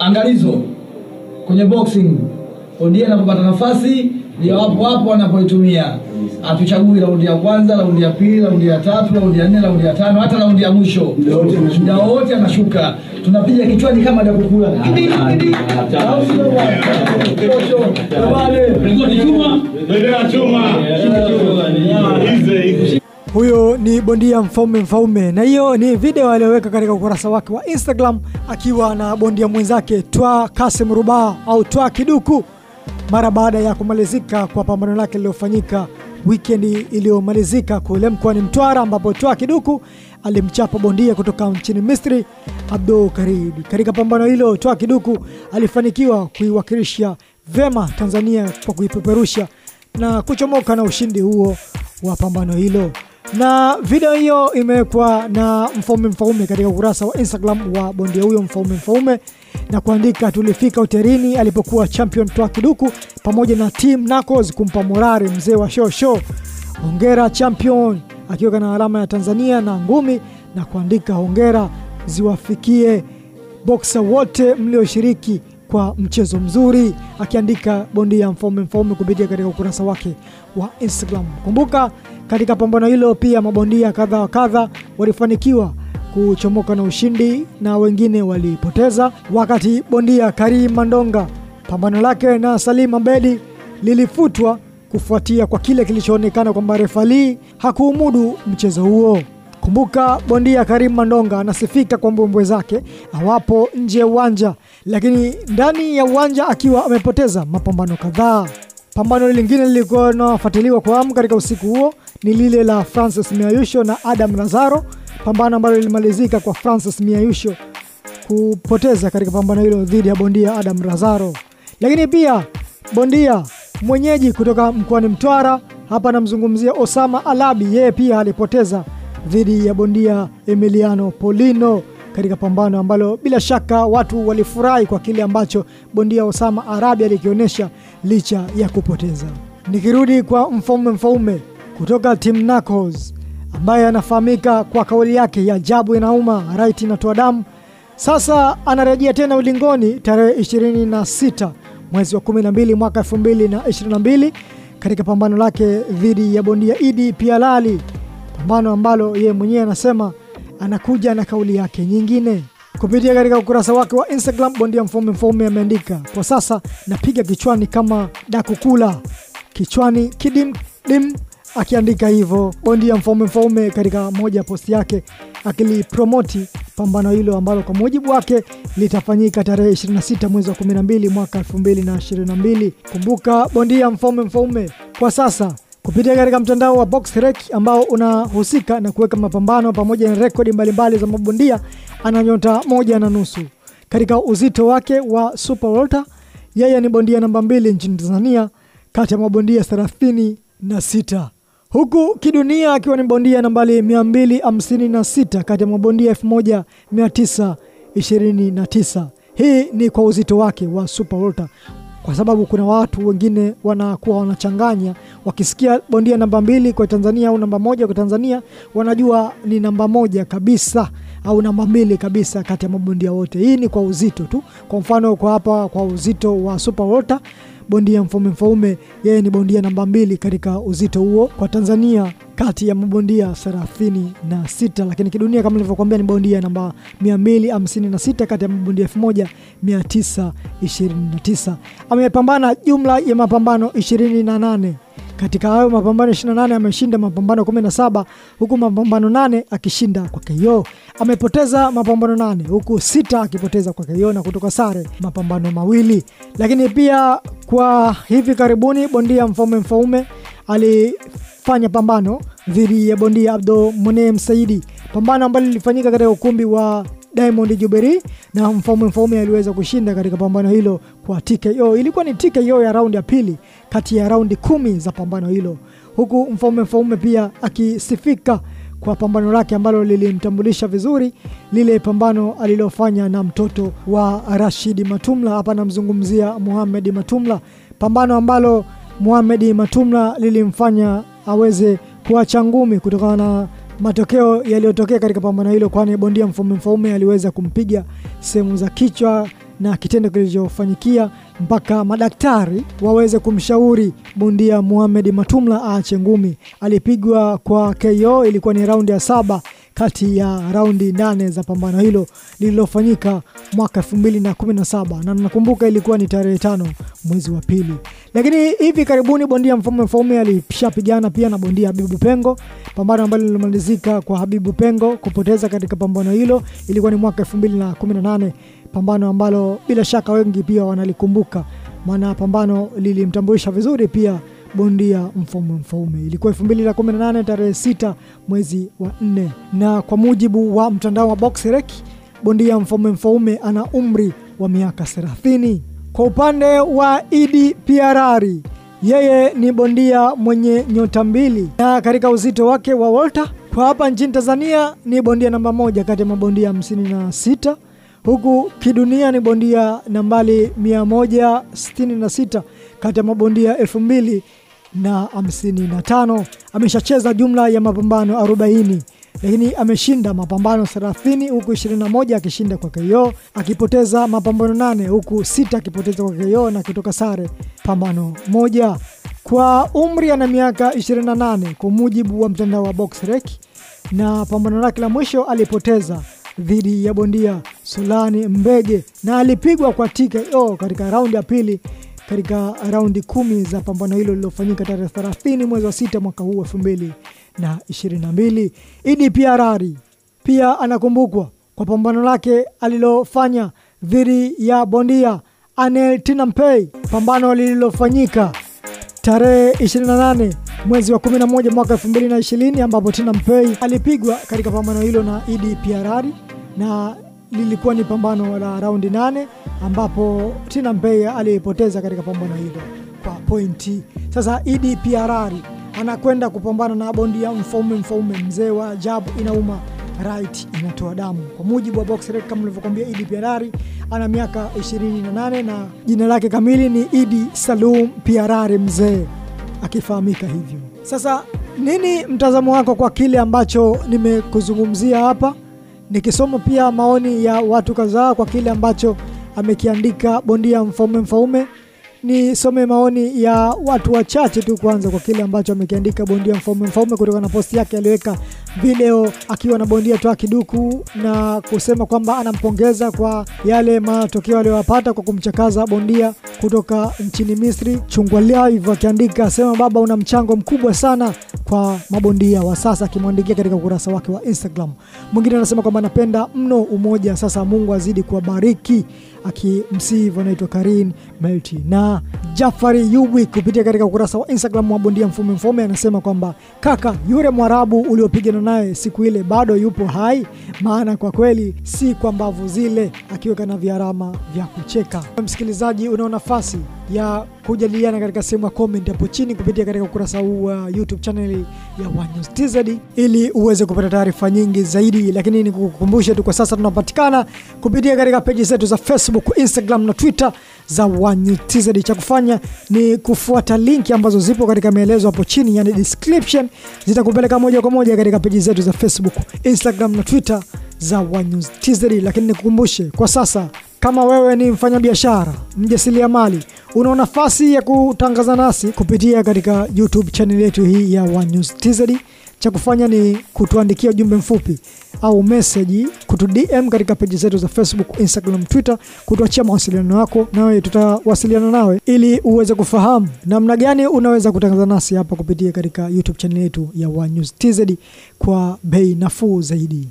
angalizo kwenye boxing ondia anapopata nafasi ndio wapo wapo wanapoitumia atuchagui raundi ya kwanza raundi ya pili raundi ya tatu raundi ya nne raundi ya tano hata raundi ya mwisho muda wote anashuka tunapiga kichwani kama dakukula Bendera chuma. Huyo ni bondia Mfaume Mfaume, na hiyo ni video aliyoweka katika ukurasa wake wa Instagram akiwa na bondia mwenzake Twa Kasim Ruba au Twa Kiduku. Mara baada ya kumalizika kwa pambano lake lililofanyika wikendi iliyomalizika kule mkoani Mtwara, ambapo Twa Kiduku alimchapa bondia kutoka nchini Misri Abdul Karim. Katika pambano hilo, Twa Kiduku alifanikiwa kuiwakilisha vema Tanzania kwa kuipeperusha na kuchomoka na ushindi huo wa pambano hilo na video hiyo imewekwa na Mfaume Mfaume katika ukurasa wa Instagram wa bondia huyo Mfaume Mfaume na kuandika, tulifika hotelini alipokuwa champion Twa Kiduku pamoja na team Knuckles kumpa morari mzee wa show show, hongera champion, akiweka na alama ya Tanzania na ngumi na kuandika, hongera ziwafikie boksa wote mlioshiriki kwa mchezo mzuri, akiandika bondia Mfaume Mfaume kupitia katika ukurasa wake wa Instagram. Kumbuka katika pambano hilo pia mabondia kadha wa kadha walifanikiwa kuchomoka na ushindi na wengine walipoteza, wakati bondia Karim Mandonga pambano lake na Salim Abedi lilifutwa kufuatia kwa kile kilichoonekana kwamba refali hakuumudu mchezo huo. Kumbuka bondia Karim Mandonga anasifika kwa mbwembwe zake awapo nje ya uwanja, lakini ndani ya uwanja akiwa amepoteza mapambano kadhaa. Pambano lingine lilikuwa linafuatiliwa kwa hamu katika usiku huo ni lile la Francis Miayusho na Adam Lazaro, pambano ambalo lilimalizika kwa Francis Miayusho kupoteza katika pambano hilo dhidi ya bondia Adam Lazaro. Lakini pia bondia mwenyeji kutoka mkoani Mtwara, hapa namzungumzia Osama Alabi, yeye pia alipoteza dhidi ya bondia Emiliano Polino katika pambano ambalo bila shaka watu walifurahi kwa kile ambacho bondia Osama Arabi alikionyesha licha ya kupoteza. Nikirudi kwa Mfaume Mfaume kutoka Team Knuckles ambaye anafahamika kwa kauli yake ya jabu inauma right inatoa damu, sasa anarejea tena ulingoni tarehe 26 mwezi wa 12 mwaka 2022 katika pambano lake dhidi ya bondia Idi Pialali, pambano ambalo yeye mwenyewe anasema anakuja na kauli yake nyingine. Kupitia katika ukurasa wake wa Instagram, bondia Mfaume Mfaume ameandika, kwa sasa napiga kichwani kama dakukula kichwani kidim dim, akiandika hivyo bondia Mfaume Mfaume katika moja ya posti yake akilipromoti pambano hilo ambalo kwa mujibu wake litafanyika tarehe 26 mwezi wa 12 mwaka 2022. Kumbuka bondia Mfaume Mfaume kwa sasa kupitia katika mtandao wa BoxRec ambao unahusika na kuweka mapambano pamoja na rekodi mbalimbali za mabondia, ana nyota moja na nusu katika uzito wake wa super welter. Yeye ni bondia namba mbili nchini Tanzania kati ya mabondia thelathini na sita huku kidunia akiwa ni bondia nambari 256 kati ya mabondia 1929. Hii ni kwa uzito wake wa super welter kwa sababu kuna watu wengine wanakuwa wanachanganya wakisikia bondia namba mbili kwa Tanzania au namba moja kwa Tanzania, wanajua ni namba moja kabisa au namba mbili kabisa kati ya mabondia wote. Hii ni kwa uzito tu. Kwa mfano kwa hapa kwa uzito wa super welter, bondia Mfaume Mfaume yeye ni bondia namba mbili katika uzito huo kwa Tanzania kati ya mabondia thelathini na sita, lakini kidunia kama nilivyokuambia ni bondia namba 256 kati ya mabondia 1929. Amepambana jumla ya mapambano 28 katika hayo mapambano 28 ameshinda mapambano 17 huku mapambano nane akishinda kwa KO. Amepoteza mapambano nane huku sita akipoteza kwa KO na kutoka sare mapambano mawili. Lakini pia kwa hivi karibuni bondia Mfaume Mfaume alifanya pambano dhidi ya bondia Abdo Munem Saidi, pambano ambalo lilifanyika katika ukumbi wa Diamond Jubilee na Mfaume Mfaume aliweza kushinda katika pambano hilo kwa TKO. Ilikuwa ni TKO ya raundi ya pili kati ya raundi kumi za pambano hilo, huku Mfaume Mfaume pia akisifika kwa pambano lake ambalo lilimtambulisha vizuri, lile pambano alilofanya na mtoto wa Rashidi Matumla. Hapa namzungumzia Muhamedi Matumla, pambano ambalo Muhamedi Matumla lilimfanya aweze kuacha ngumi kutokana na matokeo yaliyotokea katika pambano hilo, kwani bondia Mfaume Mfaume aliweza kumpiga sehemu za kichwa na kitendo kilichofanyikia mpaka madaktari waweze kumshauri bondia muhamed Matumla aache ngumi. Alipigwa kwa KO, ilikuwa ni raundi ya saba kati ya raundi nane za pambano hilo lililofanyika mwaka 2017 na nakumbuka ilikuwa ni tarehe tano mwezi wa pili. Lakini hivi karibuni bondia Mfaume Mfaume alishapigana pia na bondia Habibu Pengo, pambano ambalo lilimalizika kwa Habibu Pengo kupoteza katika pambano hilo, ilikuwa ni mwaka 2018 pambano ambalo bila shaka wengi pia wanalikumbuka, maana pambano lilimtambulisha vizuri pia bondia Mfaume Mfaume. Ilikuwa 2018 tarehe 6 mwezi wa 4, na kwa mujibu wa mtandao wa BoxRec bondia Mfaume Mfaume ana umri wa miaka 30. Kwa upande wa Idi Piarari, yeye ni bondia mwenye nyota mbili, na katika uzito wake wa walter kwa hapa nchini Tanzania ni bondia namba moja kati ya mabondia 56 huku kidunia ni bondia nambali 166 kati ya mabondia elfu mbili na hamsini na tano. Ameshacheza jumla ya mapambano 40 lakini ameshinda mapambano 30 huku 21 akishinda kwa KO, akipoteza mapambano nane huku sita akipoteza kwa KO na kutoka sare pambano moja. Kwa umri ana miaka 28 kwa mujibu wa mtandao wa BoxRec, na pambano lake la mwisho alipoteza dhidi ya bondia Solani Mbege na alipigwa kwa TKO katika raundi ya pili katika raundi kumi za pambano hilo lililofanyika tarehe 30 mwezi wa sita mwaka huu elfu mbili na ishirini na mbili. Idi Piarari pia anakumbukwa kwa pambano lake alilofanya dhidi ya bondia Anel Tinampei, pambano lililofanyika tarehe 28 mwezi wa 11 mwaka 2020 ambapo Tinampei alipigwa katika pambano hilo na Idi Piarari na lilikuwa ni pambano la raundi nane ambapo Tina Mbeya alipoteza katika pambano hilo kwa pointi. Sasa Idi Piarari anakwenda kupambana na bondia Mfaume Mfaume, mzee wa ajabu inauma right inatoa damu. Kwa mujibu wa BoxRec, kama nilivyokuambia, Idi Piarari ana miaka 28 na jina lake kamili ni Idi Salum Piarari mzee, akifahamika hivyo. Sasa nini mtazamo wako kwa kile ambacho nimekuzungumzia hapa, nikisoma pia maoni ya watu kadhaa kwa kile ambacho amekiandika bondia Mfaume Mfaume. Nisome maoni ya watu wachache tu kwanza kwa kile ambacho amekiandika bondia Mfaume Mfaume kutoka na posti yake aliweka video akiwa na bondia Twaha Kiduku na kusema kwamba anampongeza kwa yale matokeo aliyopata kwa kumchakaza bondia kutoka nchini Misri. Chungwa Live akiandika asema, baba una mchango mkubwa sana kwa mabondia wa sasa, akimwandikia katika ukurasa wake wa Instagram. Mwingine anasema kwamba anapenda mno umoja, sasa Mungu azidi kuwabariki, akimsihi hivyo. Anaitwa Karin Melti na Jafari Yubi kupitia katika ukurasa wa Instagram wa bondia Mfaume Mfome anasema kwamba kaka, yule Mwarabu uliopigana naye siku ile bado yupo hai, maana kwa kweli si kwa mbavu zile, akiweka na viarama vya kucheka. Msikilizaji, unao nafasi ya kujadiliana katika sehemu ya comment hapo chini kupitia katika ukurasa huu wa YouTube channel ya One News TZ ili uweze kupata taarifa nyingi zaidi, lakini nikukumbushe tu kwa sasa tunapatikana kupitia katika peji zetu za Facebook, Instagram na Twitter za One Cha kufanya ni kufuata linki ambazo zipo katika maelezo hapo chini, yani description, zitakupeleka moja kwa moja katika peji zetu za Facebook, Instagram na Twitter za One TZ. Lakini nikukumbushe kwa sasa kama wewe ni mfanyabiashara, mjasiriamali, una nafasi ya kutangaza nasi kupitia katika YouTube channel yetu hii ya One News TZ. Cha kufanya ni kutuandikia ujumbe mfupi au meseji, kutu DM katika peji zetu za Facebook, Instagram, Twitter, kutuachia mawasiliano yako, nawe tutawasiliana nawe ili uweze kufahamu namna gani unaweza kutangaza nasi hapa kupitia katika YouTube channel yetu ya One News TZ kwa bei nafuu zaidi.